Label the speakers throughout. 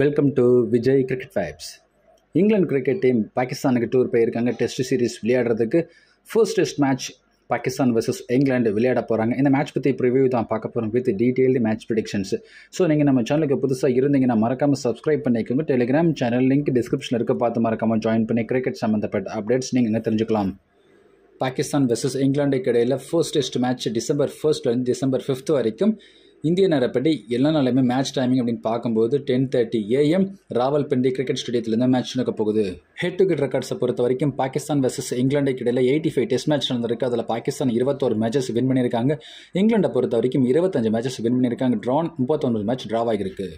Speaker 1: Welcome to Vijay cricket vibes England cricket team பாகிஸ்தானுக்கு tour போயிருக்காங்க. Test series விளையாடுறதுக்கு first test match Pakistan versus England விளையாட போகிறாங்க இந்த மேட்ச் பற்றி ப்ரிவியூ தான் பார்க்க போகிறோம் with detailed match predictions so நீங்கள் நம்ம சேனலுக்கு புதுசாக இருந்தீங்கன்னா மறக்காமல் சப்ஸ்கிரைப் பண்ணிக்கோங்க. டெலிகிராம் சேனல் லிங்க் டிஸ்கிரிப்ஷனில் இருக்க. பார்த்து மறக்காமல் ஜாயின் பண்ணி கிரிக்கெட் சம்மந்தப்பட்ட அப்டேட்ஸ் நீங்கள் இங்கே தெரிஞ்சுக்கலாம். பாகிஸ்தான் வெர்சஸ் இங்கிலாண்டுக்கு இடையில் ஃபர்ஸ்ட் டெஸ்ட் மேட்ச் டிசம்பர் ஃபர்ஸ்ட்லேருந்து டிசம்பர் ஃபிஃப்த் வரைக்கும் இந்திய நேரப்படி எல்லா நாளுமே மேட்ச் டைமிங் அப்படின்னு பார்க்கும்போது ten thirty AM Rawalpindi cricket ஸ்டேடியத்திலிருந்து match நடக்க போகுது. ஹெட் டு கிட் ரெக்கார்ட்ஸை பொறுத்த வரைக்கும் பாகிஸ்தான் வெர்சஸ் இங்கிலாந்துக்கு இடையில் எயிட்டி ஃபைவ் டெஸ்ட் மேட்ச் நடந்திருக்கு. அதில் பாகிஸ்தான் இருபத்தோரு மேட்சஸ் வின் பண்ணியிருக்காங்க. இங்கிலாண்டை பொறுத்த வரைக்கும் இருபத்தஞ்சு மேட்சஸ் வின் பண்ணியிருக்காங்க. ட்ரான் முப்பத்தொன்பது மேட்ச் ட்ராவ் ஆகிருக்கு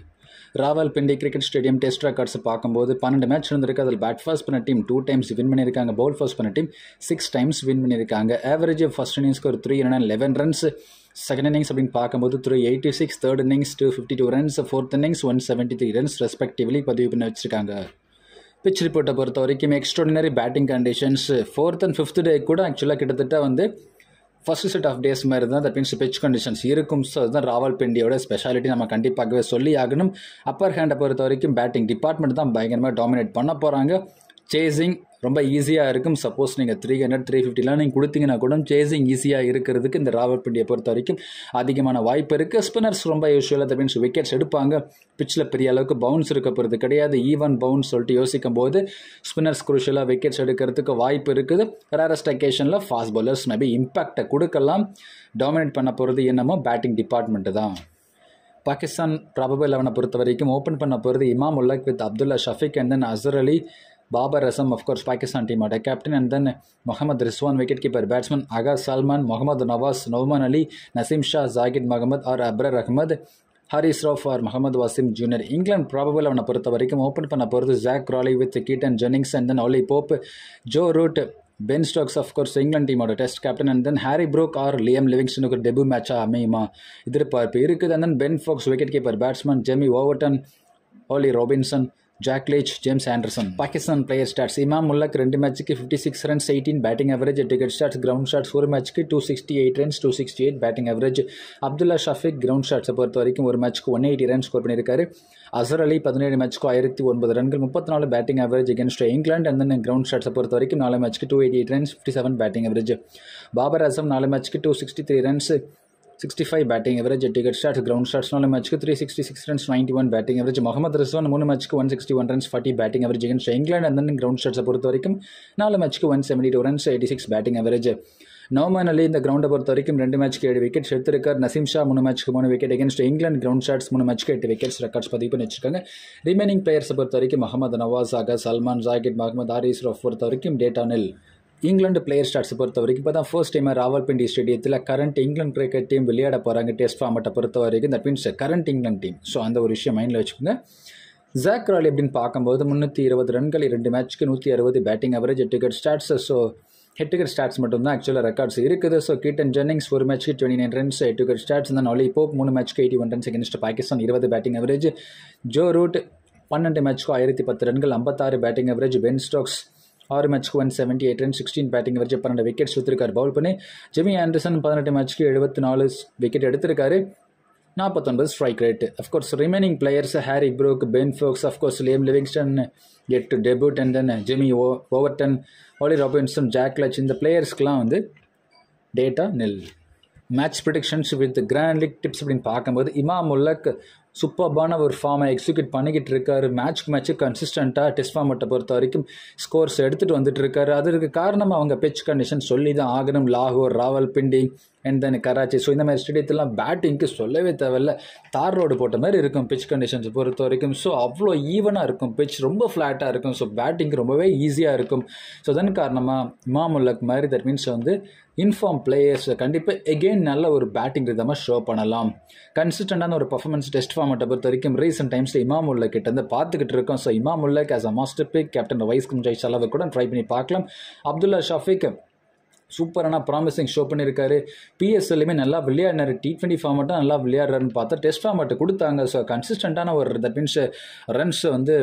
Speaker 1: Rawalpindi cricket stadium test records பார்க்கும்போது பன்னெண்டு மேட்ச் இருந்திருக்கு. அதில் பேட் ஃபர்ஸ்ட் பண்ண டீம் டூ டைம்ஸ் வின் பண்ணியிருக்காங்க. பவுல் ஃபர்ஸ்ட் பண்ண டீம் சிக்ஸ் டைம்ஸ் வின் பண்ணியிருக்காங்க. ஆவரேஜ் ஃபர்ஸ்ட் இன்னிங்ஸ்க்கு ஒரு three hundred eleven runs second innings அப்படின்னு பார்க்கும்போது three eighty six third innings two fifty two runs fourth innings one seventy three runs respectively பதிவு பண்ணி வச்சிருக்காங்க. பிச் ரிப்போர்ட்டை பொறுத்த வரைக்கும் extraordinary batting conditions fourth and fifth day கூட ஆக்சுவலாக கிட்டத்தட்ட வந்து ஃபர்ஸ்ட் செட் ஆஃப் டேஸ் மாதிரி தான் தட் மீன்ஸ் பிச் கண்டிஷன்ஸ் இருக்கும். ஸோ அதுதான் ராவல்பிண்டியோட ஸ்பெஷாலிட்டி நம்ம கண்டிப்பாகவே சொல்லி ஆகணும் அப்பர் ஹேண்டை பொறுத்த வரைக்கும் பேட்டிங் டிபார்ட்மெண்ட் தான் பயங்கரமாக டாமினேட் பண்ண போகிறாங்க சேசிங் ரொம்ப ஈஸியாக இருக்கும். சப்போஸ் நீங்கள் த்ரீ ஹண்ட்ரட் த்ரீ ஃபிஃப்டிலாம் நீங்கள் கொடுத்தீங்கன்னா கூட சேசிங் ஈஸியாக இருக்கிறதுக்கு இந்த ராவல்பிண்டியை பொறுத்த வரைக்கும் அதிகமான வாய்ப்பு இருக்குது ஸ்பின்னர்ஸ் ரொம்ப யூஸ்வலாக தட் மீன்ஸ் விக்கெட்ஸ் எடுப்பாங்க. பிச்சில் பெரிய அளவுக்கு பவுன்ஸ் இருக்க போகிறது கிடையாது. ஈவன் பவுன்ஸ் சொல்லிட்டு யோசிக்கும் போது ஸ்பின்னர்ஸ் குரூஷியலாக விக்கெட்ஸ் எடுக்கிறதுக்கு வாய்ப்பு இருக்குது. ரேரஸ்ட் அக்கேஷனில் ஃபாஸ்ட் பவுலர்ஸ் மேபி இம்பாக்டை கொடுக்கலாம். டாமினேட் பண்ண போகிறது என்னமோ பேட்டிங் டிபார்ட்மெண்ட்டு தான். பாகிஸ்தான் ப்ராபபிள் லெவனை பொறுத்த வரைக்கும் ஓப்பன் பண்ண போகிறது Imam ul Haq with Abdullah Shafique and then Azhar Ali Babar Azam of course Pakistan டீமோட captain and then Mohammad Rizwan wicket keeper batsman Agha Salman Mohammad Nawaz Nauman Ali Naseem Shah Zahid Mahmood or Abrar Ahmed Haris Rauf or Mohammad Wasim junior England probable அவனை பொறுத்த வரைக்கும் open பண்ண போகிறது Zak Crawley with Keaton Jennings and then Ollie Pope Joe Root Ben Stokes of course England டீமோட test captain and then Harry Brook or Liam லிவிங்ஸ்டனுக்கு debut மேட்சாக அமையுமா? எதிர்பார்ப்பு இருக்குது. And then Ben Foakes wicket keeper batsman Jamie Overton Ollie Robinson Jack Leach James Anderson Pakistan player stats Imam ul Haq ரெண்டு மேட்ச்சுக்கு fifty six runs eighteen batting average ticket stats ground shots ஒரு மேட்ச்க்கு two sixty eight runs two sixty eight batting average Abdullah Shafique ground ஷாட்ஸை பொறுத்த வரைக்கும் ஒரு மேட்ச்க்கு one eighty run score பண்ணியிருக்காரு. அசர் அலி பதினேழு மேட்ச்க்கு ஆயிரத்தி ஒன்பது ரன்கள் முப்பத்தி நாலு batting average against England and then ground ஷாட்ஸை பொறுத்த வரைக்கும் நாலு மேட்ச்க்கு two eighty eight runs fifty seven batting average Babar Azam நாலு மேட்ச்க்கு two sixty three runs sixty five batting average ticket stat ground stats நாலு மேட்ச்க்கு three sixty six runs ninety one batting average Mohammad Rizwan மூணு மேட்ச்க்கு one sixty one runs forty batting average against England அந்த ground ஷாட்ஸை பொறுத்த வரைக்கும் நாலு மேட்ச்க்கு one seventy two runs eighty six batting average Nauman Ali இந்த கிரவுண்டை பொறுத்த வரைக்கும் ரெண்டு மேட்ச்க்கு ஏழு விக்கெட்ஸ் எடுத்திருக்கார். நசீம் ஷா மூணு மேட்ச்க்கு மூணு wicket against England ground stats மூணு மேட்ச்க்கு எட்டு விக்கெட்ஸ் ரெக்கார்ட்ஸ் பதிவு பண்ணி வச்சிருக்காங்க ரிமைனிங் பிளேயர்ஸை பொறுத்த வரைக்கும் முகமது நவாஸ் ஆக சல்மான் ஜாகித் முகமது ஆரிஸ் ரஃப் பொறுத்த வரைக்கும் டேட்டா நெல் இங்கிலாந்து பிளேயர் ஸ்டார்ட்ஸை பொறுத்த வரைக்கும் இப்போ தான் ஃபர்ஸ்ட் டைம் ராவல்பிண்டி ஸ்டேடியத்தில் கரண்ட் இங்கிலாந்து கிரிக்கெட் டீம் விளையாட போகிறாங்க டெஸ்ட் ஃபார்மட்டை பொறுத்த வரைக்கும் that means current England team so அந்த ஒரு விஷயம் மைண்டில் வச்சுக்கோங்க. ஜாக் ராலி அப்படின்னு பார்க்கும்போது முந்நூற்றி இருபது ரன்கள் ரெண்டு மேட்ச்க்கு நூற்றி அறுபது batting average ticket stats so head ticket stats மட்டும் தான் ஆக்சுவலாக ரெக்கார்ட்ஸ் இருக்குது. ஸோ கீட்டன் ஜென்னிங்ஸ் ஒரு மேட்ச்க்கு twenty nine runs head ticket stats தான் ஒலி போப் மூணு மேட்ச்க்கு eighty one runs against Pakistan இருபது பேட்டிங் அவரேஜ் ஜோ ரூட் பன்னெண்டு மேட்ச்க்கு ஆயிரத்தி பத்து ரன்கள் ஐம்பத்தாறு பேட்டிங் அவரேஜ் பென் ஸ்டோக்ஸ் ஆறு மேட்ச்க்கு one seventy eight run sixteen batting வச்சு பன்னெண்டு விக்கெட்ஸ் எடுத்திருக்காரு பவுல் பண்ணி ஜெமி ஆண்டர்சன் பதினெட்டு மேட்ச்க்கு எழுபத்தி நாலு விக்கெட் எடுத்திருக்காரு. நாற்பத்தொன்பது strike rate of course remaining players Harry Brook Ben Foakes of course Liam Livingstone Ed debuted and then Jamie O Overton Ollie Robinson Jack Leach இந்த பிளேயர்ஸ்க்கெலாம் வந்து டேட்டா நெல் match predictions with grand league tips அப்படின்னு பார்க்கும்போது இமாம் உல்லக் சூப்பர்பான ஒரு ஃபார்மை எக்ஸிக்யூட் பண்ணிக்கிட்டு இருக்காரு. மேட்ச்க்கு மேட்ச்சு கன்சிஸ்டண்ட்டாக டெஸ்ட் ஃபார்மெட்டை பொறுத்த வரைக்கும் ஸ்கோர்ஸ் எடுத்துகிட்டு வந்துட்டு இருக்காரு. அதற்கு காரணம் அவங்க பிச் கண்டிஷன் சொல்லி தான் ஆகணும். லாகூர் Rawalpindi and then Karachi so இந்த மாதிரி ஸ்டேடியத்திலாம் பேட்டிங்க்கு சொல்லவே தேவையில்ல. தார் ரோடு போட்ட மாதிரி இருக்கும் பிச் கண்டிஷன்ஸ் பொறுத்த வரைக்கும். ஸோ அவ்வளோ ஈவனாக இருக்கும் பிச் ரொம்ப ஃப்ளாட்டாக இருக்கும். ஸோ பேட்டிங்க்கு ரொம்பவே ஈஸியாக இருக்கும். ஸோ அதன் காரணமாக இமாமுல்லக் மாதிரி தட் மீன்ஸ் வந்து இன்ஃபார்ம் பிளேயர்ஸை கண்டிப்பாக எகெயின் நல்ல ஒரு பேட்டிங் ரிதமாக ஷோ பண்ணலாம். கன்சிஸ்டண்டான ஒரு பர்ஃபார்மன்ஸ் டெஸ்ட் ஃபார்மட்டை பொறுத்த வரைக்கும் ரீசெண்ட் டைம்ஸில் இமாம் உள்ள கிட்ட வந்து பார்த்துக்கிட்டு இருக்கோம். So Imam ul Haq as a must pick captain vice கம்ஜாய் செலவு கூட ட்ரை பண்ணி பார்க்கலாம். அப்துல்லா ஷாஃபிக் சூப்பரான ப்ராமிசிங் ஷோ பண்ணியிருக்காரு பிஎஸ்எல்லுமே நல்லா விளையாடினார். டி ட்வெண்ட்டி ஃபார்மெட்டும் நல்லா விளையாடுறாருன்னு பார்த்தா டெஸ்ட் ஃபார்மெட் கொடுத்தாங்க. ஸோ கன்சிஸ்டண்ட்டான ஒரு தட் மீன்ஸ் ரன்ஸை வந்து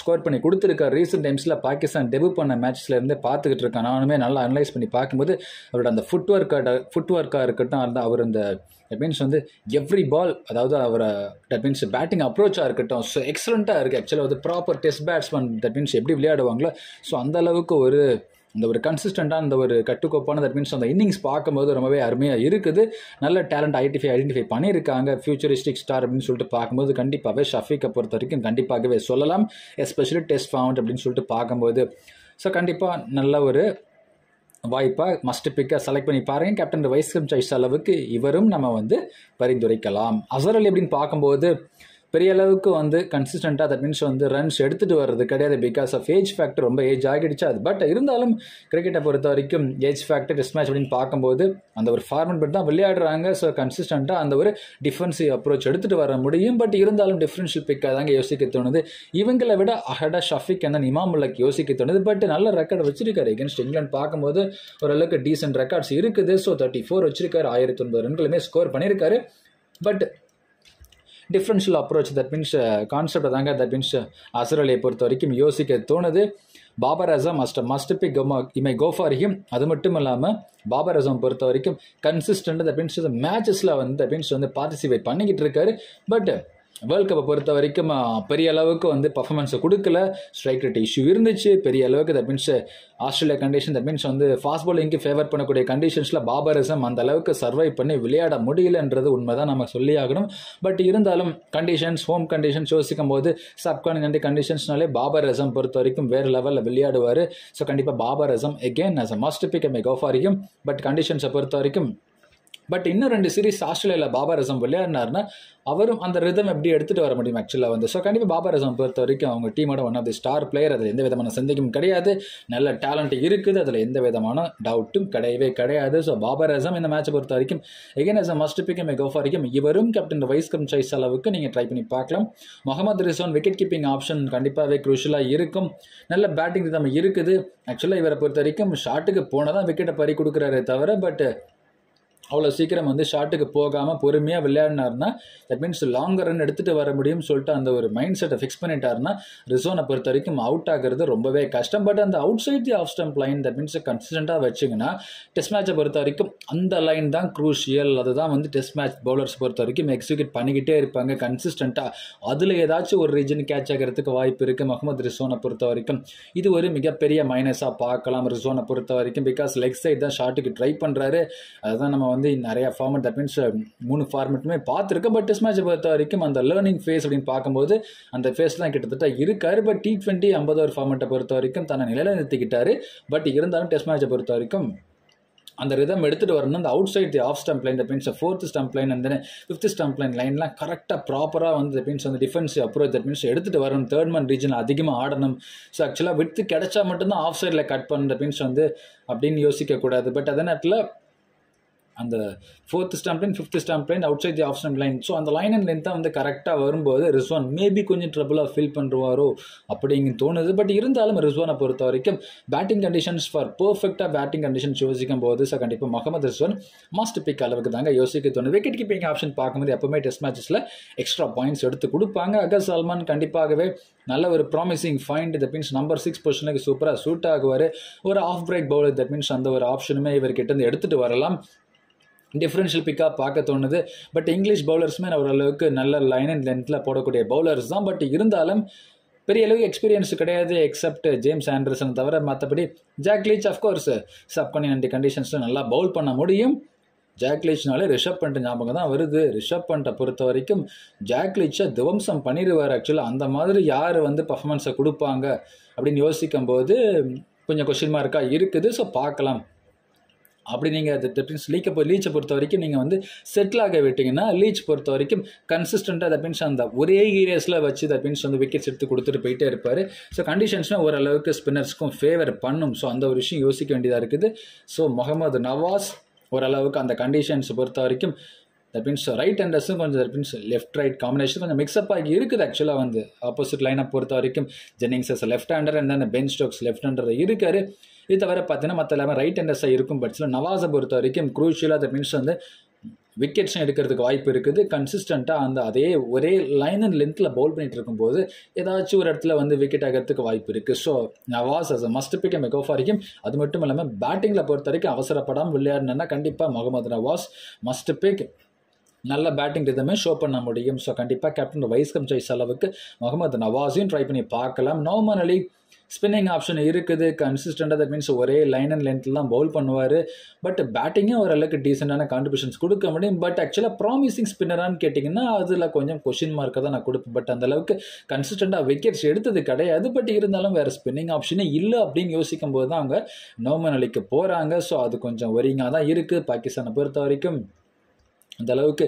Speaker 1: ஸ்கோர் பண்ணி கொடுத்துருக்காரு ரீசெண்ட் டைம்ஸில் பாகிஸ்தான் டெபு பண்ண மேட்ச்ல இருந்து பார்த்துக்கிட்டு இருக்கேன். நானுமே நல்லா அனலைஸ் பண்ணி பார்க்கும்போது அவரோட அந்த ஃபுட் ஒர்க்காக ஃபுட் ஒர்க்காக இருக்கட்டும் அந்த அவர் அந்த தட் மீன்ஸ் வந்து எவ்ரி பால் அதாவது அவரை தட் மீன்ஸ் பேட்டிங் அப்ரோச்சாக இருக்கட்டும் ஸோ எக்ஸலண்ட்டாக இருக்குது ஆக்சுவலாக வந்து proper test batsman that means எப்படி விளையாடுவாங்களோ ஸோ அந்த அளவுக்கு ஒரு இந்த ஒரு கன்சிஸ்டண்ட்டாக அந்த ஒரு கட்டுக்கோப்பான தட் மீன்ஸ் அந்த இன்னிங்ஸ் பார்க்கும்போது ரொம்பவே அருமையாக இருக்குது. நல்ல டேலண்ட் ஐடென்டிஃபை ஐடென்டிஃபை பண்ணியிருக்காங்க. ஃபியூச்சரிஸ்டிக் ஸ்டார் அப்படின்னு சொல்லிட்டு பார்க்கும்போது கண்டிப்பாகவே ஷஃபீக்கை பொறுத்த வரைக்கும் கண்டிப்பாகவே சொல்லலாம். எஸ்பெஷலி டெஸ்ட் ஃபவுண்ட் அப்படின்னு சொல்லிட்டு பார்க்கும்போது. ஸோ கண்டிப்பாக நல்ல ஒரு வாய்ப்பாக மஸ்ட் பிக்காக செலக்ட் பண்ணி பாருங்கள் கேப்டன் வைஸ்கம் சாய்ஸ் அளவுக்கு இவரும் நம்ம வந்து பரிந்துரைக்கலாம். அசர் அலி அப்படின்னு பார்க்கும்போது பெரிய அளவுக்கு வந்து கன்சிஸ்டண்ட்டாக தட் மீன்ஸ் வந்து ரன்ஸ் எடுத்துகிட்டு வர்றது கிடையாது பிகாஸ் ஆஃப் ஏஜ் ஃபேக்டர் ரொம்ப ஏஜ் ஆகிடுச்சு அது. பட் இருந்தாலும் கிரிக்கெட்டை பொறுத்த வரைக்கும் ஏஜ் ஃபேக்டர் டெஸ்ட் மேட்ச் அப்படின்னு பார்க்கும்போது அந்த ஒரு ஃபார்மெட் பட் தான் விளையாடுறாங்க. ஸோ கன்சிஸ்டண்ட்டாக அந்த ஒரு டிஃபென்சிவ் அப்ரோச் எடுத்துகிட்டு வர முடியும். பட் இருந்தாலும் டிஃப்ரென்ஷியல் பிக்காக தாங்க யோசிக்க தோணுது. இவங்களை விட அஹடா ஷஃபிக் என்ன இமாமுல்லக் யோசிக்க தோணுது. பட் நல்ல ரெக்கார்டு வச்சிருக்காரு எகென்ஸ்ட் இங்கிலாந்து பார்க்கும்போது ஓரளவுக்கு டீசென்ட் ரெக்கார்ட்ஸ் இருக்குது. ஸோ தேர்ட்டி ஃபோர் வச்சிருக்காரு. ஆயிரத்தி ஒன்பது ரன்களுமே ஸ்கோர் பண்ணியிருக்காரு. But differential approach that means concept தாங்க தட் மீன்ஸ் அசர் அலியை பொறுத்த வரைக்கும் யோசிக்க தோணுது. Babar Azam must must pick may go for him அது மட்டும் இல்லாமல் பாபர் அசம் பொறுத்த வரைக்கும் கன்சிஸ்டன்ட் தட் மீன்ஸ் மேட்சஸில் வந்து தட் மீன்ஸ் வந்து பார்ட்டிசிபேட் பண்ணிக்கிட்டு இருக்காரு. பட் வேர்ல்ட் கப்பை பொறுத்த வரைக்கும் பெரிய அளவுக்கு வந்து பர்ஃபார்மன்ஸை கொடுக்கல. ஸ்ட்ரைக் ரேட் இஷ்யூ இருந்துச்சு. பெரிய அளவுக்கு that means Australia condition that means வந்து ஃபாஸ்ட் பாலிங்க்கு ஃபேவர் பண்ணக்கூடிய கண்டிஷன்ஸில் பாபரிசம் அந்த அளவுக்கு சர்வை பண்ணி விளையாட முடியலன்றது உண்மை தான் நம்ம சொல்லி ஆகணும். பட் இருந்தாலும் கண்டிஷன்ஸ் ஹோம் கண்டிஷன்ஸ் யோசிக்கும் போது சப்கான்டினென்ட் கண்டிஷன்ஸ்னாலே பாபரிசம் பொறுத்த வரைக்கும் வேறு லெவலில் விளையாடுவார். ஸோ கண்டிப்பாக Babar Azam again as a must pick may go ஃபாரியும் but கண்டிஷன்ஸை பொறுத்த வரைக்கும் பட் இன்னும் ரெண்டு சீரீஸ் ஆஸ்திரேலியாவில் பாபா ரசம் விளையாடினார்னா அவரும் அந்த ரிதம் எப்படி எடுத்துகிட்டு வர முடியும் ஆக்சுவலாக வந்து? ஸோ கண்டிப்பாக பாபா ரசம் பொறுத்த வரைக்கும் அவங்க டீமோட one of the star player அதில் எந்த விதமான சந்தேகமும் கிடையாது. நல்ல டேலண்ட் இருக்குது அதில் எந்த விதமான டவுட்டும் கிடையவே கிடையாது. ஸோ பாபா ரசம் இந்த மேட்சை பொறுத்த வரைக்கும் again as a must pick may go for வரைக்கும் இவரும் கேப்டன் வைஸ் கம் சைஸ் அளவுக்கு நீங்கள் ட்ரை பண்ணி பார்க்கலாம். Mohammad Rizwan wicket keeping option கண்டிப்பாகவே குரூஷலாக இருக்கும். நல்ல பேட்டிங் ரிதம் இருக்குது. ஆக்சுவலாக இவரை பொறுத்த வரைக்கும் ஷாட்டுக்கு போனால் தான் விக்கெட்டை பறி கொடுக்குறாரே தவிர பட் அவ்வளோ சீக்கிரம் வந்து ஷாட்டுக்கு போகாமல் பொறுமையாக விளையாடினார்னா தட் மீன்ஸ் லாங் ரன் எடுத்துகிட்டு வர முடியும்னு சொல்லிட்டு அந்த ஒரு மைண்ட் செட்டை ஃபிக்ஸ் பண்ணிட்டாருன்னா ரிசோனை பொறுத்த வரைக்கும் அவுட் ஆகிறது ரொம்பவே கஷ்டம். பட் அந்த outside the off stump line that means கன்சிஸ்டண்ட்டாக வச்சிங்கன்னா டெஸ்ட் மேட்சை பொறுத்த வரைக்கும் அந்த லைன் தான் க்ரூஷியல் அதுதான் வந்து டெஸ்ட் மேட்ச் பவுலர்ஸ் பொறுத்த வரைக்கும் எக்ஸிக்யூட் பண்ணிக்கிட்டே இருப்பாங்க கன்சிஸ்டண்ட்டாக அதில் ஏதாச்சும் ஒரு ரீஜன் கேட்ச் ஆகிறதுக்கு வாய்ப்பு இருக்குது முகமது ரிசோனை பொறுத்த வரைக்கும். இது ஒரு மிகப்பெரிய மைனஸாக பார்க்கலாம் ரிசோனை பொறுத்த வரைக்கும் பிகாஸ் லெக் சைட் தான் ஷாட்டுக்கு ட்ரை பண்ணுறாரு அதுதான் நம்ம வந்து நிறைய ஃபார்மெட் தட் மீன்ஸ் மூணு ஃபார்மெட்டுமே பார்த்துருக்கேன். பட் டெஸ்ட் மேட்சை பொறுத்த வரைக்கும் அந்த லேர்னிங் ஃபேஸ் அப்படின்னு பார்க்கும்போது அந்த ஃபேஸ் தான் கிட்டத்தட்ட இருக்காரு. பட் டி ட்வெண்ட்டி ஐம்பது ஓவர் ஃபார்மெட்டை பொறுத்த வரைக்கும் தன்னை நிலைநிறுத்திக்கிட்டாரு பட் இருந்தாலும் டெஸ்ட் மேட்சை பொறுத்த வரைக்கும் அந்த ரிதம் எடுத்துகிட்டு வரணும். அந்த outside the off stump line means fourth stump line அந்த ஃபிஃப்த் ஸ்டம்ப் லைன் லைன்லாம் கரெக்டாக ப்ராப்பராக வந்து மீன்ஸ் வந்து டிஃபென்ஸ் அப்ரோச் தட் மீன்ஸ் எடுத்துகிட்டு வரணும். தேர்ட் மன் ரீஜன் அதிகமாக ஆடணும். ஸோ ஆக்சுவலாக விட்டு கிடச்சா மட்டும்தான் ஆஃப் சைடில் கட் பண்ணுற மீன்ஸ் வந்து அப்படின்னு யோசிக்கக்கூடாது. பட் அதே நேரத்தில் அந்த fourth stump line fifth stump line outside the off stump line so அந்த லைன் அண்ட் லென்த்தாக வந்து கரெக்டாக வரும்போது ரிஸ்வான் மேபி கொஞ்சம் ட்ரபுளாக ஃபீல் பண்ணுவாரோ அப்படிங்க தோணுது. பட் இருந்தாலும் ரிஸ்வானை பொறுத்த வரைக்கும் பேட்டிங் கண்டிஷன்ஸ் ஃபார் பர்ஃபெக்டாக பேட்டிங் கண்டிஷன்ஸ் யோசிக்கும் போது சார் கண்டிப்பாக முகமது ரிஸ்வான் மாஸ்ட் பிக் அளவுக்கு தாங்க யோசிக்க தோணுது. விக்கெட் கீப்பிங் ஆப்ஷன் பார்க்கும்போது எப்பவுமே டெஸ்ட் மேட்சஸில் எக்ஸ்ட்ரா பாயிண்ட்ஸ் எடுத்து கொடுப்பாங்க. அகர் சல்மான் கண்டிப்பாகவே நல்ல ஒரு promising find that means number six பொசிஷனுக்கு சூப்பராக சூட் ஆகுவார். ஒரு off break bowler that means அந்த ஒரு ஆப்ஷனுமே இவர்கிட்ட இருந்து எடுத்துகிட்டு வரலாம். டிஃப்ரென்ஷியல் பிக்காக பார்க்க தோணுது. பட் இங்கிலீஷ் பவுலர்ஸுமே ஓரளவுக்கு நல்ல லைன் அண்ட் லென்த்தில் போடக்கூடிய பவுலர்ஸ் தான். பட் இருந்தாலும் பெரிய அளவுக்கு எக்ஸ்பீரியன்ஸ் கிடையாது எக்ஸப்ட் ஜேம்ஸ் ஆண்டர்சன் தவிர மற்றபடி ஜாக்லீச் அஃப்கோர்ஸ் சப்கான்டினென்ட் கண்டிஷன்ஸில் நல்லா பவுல் பண்ண முடியும். ஜாக்லீச்னாலே ரிஷப் பண்ட் ஞாபகம் தான் வருது. ரிஷப் பண்ட்டை பொறுத்த வரைக்கும் ஜாக்லீச்சை துவம்சம் பண்ணிடுவார் ஆக்சுவலாக அந்த மாதிரி யார் வந்து பர்ஃபாமன்ஸை கொடுப்பாங்க அப்படின்னு யோசிக்கும் போது கொஞ்சம் கொஷின் மார்க்காக இருக்குது. ஸோ பார்க்கலாம். அப்படி நீங்கள் அது தட் மீன்ஸ் லீக்கை லீச்சை பொறுத்த வரைக்கும் நீங்கள் வந்து செட்டில் ஆக விட்டிங்கன்னா லீச் பொறுத்த வரைக்கும் கன்சிஸ்டண்ட்டாக தட் மீன்ஸ் அந்த ஒரே ஏரியாஸில் வச்சு தட் மீன்ஸ் வந்து விக்கெட்ஸ் எடுத்து கொடுத்துட்டு போயிட்டே இருப்பார். ஸோ கண்டிஷன்ஸ்னால் ஓரளவுக்கு ஸ்பின்னர்ஸ்க்கும் ஃபேவர் பண்ணும். ஸோ அந்த ஒரு விஷயம் யோசிக்க வேண்டியதாக இருக்குது. ஸோ முகமது நவாஸ் ஓரளவுக்கு அந்த கண்டிஷன்ஸ் பொறுத்த வரைக்கும் த பின்ஸ் ரைட் ஹேண்டர்ஸும் கொஞ்சம் பின்ஸ் லெஃப்ட் ரைட் காம்பினேஷன் கொஞ்சம் மிக்ஸ்அப் ஆகி இருக்குது ஆக்சுவலாக வந்து. ஆப்போசிட் லைனை பொறுத்த வரைக்கும் Jennings is left hander and then Ben Stokes left hander இருக்காரு. இது தவிர பார்த்தீங்கன்னா மற்ற எல்லாமே ரைட் ஹேண்டர்ஸாக இருக்கும் பட்சத்தில் நவாஸை பொறுத்த வரைக்கும் குரூஷியலாக த மீன்ஸ் வந்து விக்கெட்ஸும் எடுக்கிறதுக்கு வாய்ப்பு இருக்குது. கன்சிஸ்டண்ட்டாக அந்த அதே ஒரே லைன் அண்ட் லென்த்தில் பவுல் பண்ணிட்டு இருக்கும்போது ஏதாச்சும் ஒரு இடத்துல வந்து விக்கெட் ஆகிறதுக்கு வாய்ப்பு இருக்குது. So Nawaz as a must pick may go வரைக்கும் அது மட்டும் இல்லாமல் பேட்டிங்கில் பொறுத்த வரைக்கும் அவசரப்படாமல் விளையாடினா கண்டிப்பாக முகமது நவாஸ் மஸ்ட் பிக் நல்ல பேட்டிங் ரிதமே ஷோ பண்ண முடியும். ஸோ கண்டிப்பாக கேப்டன் வைஸ்கம் சாய்ஸ் அளவுக்கு முகமது நவாஸையும் ட்ரை பண்ணி பார்க்கலாம். நோமன் அலி ஸ்பின்னிங் ஆப்ஷன் இருக்குது. கன்சிஸ்டண்டாக தட் மீன்ஸ் ஒரே லைன் அண்ட் லென்த்தில் தான் பவுல் பண்ணுவார். பட் பேட்டிங்கே ஓரளவுக்கு டீசெண்டான கான்ட்ரிபியூஷன்ஸ் கொடுக்க முடியும். பட் ஆக்சுவலாக ப்ராமிசிங் ஸ்பின்னரானு கேட்டிங்கன்னா அதில் கொஞ்சம் கொஷின் மார்க்கை தான் நான் கொடுப்பேன். பட் அந்தளவுக்கு கன்சிஸ்டண்டாக விக்கெட்ஸ் எடுத்தது கிடையாது. பட் இருந்தாலும் வேறு ஸ்பின்னிங் ஆப்ஷனே இல்லை அப்படின்னு யோசிக்கும் போது தான் அவங்க நோமன் அலிக்கு போகிறாங்க ஸோ அது கொஞ்சம் ஒரிங்காக தான் இருக்குது பாகிஸ்தானை பொறுத்த வரைக்கும். அந்த அளவுக்கு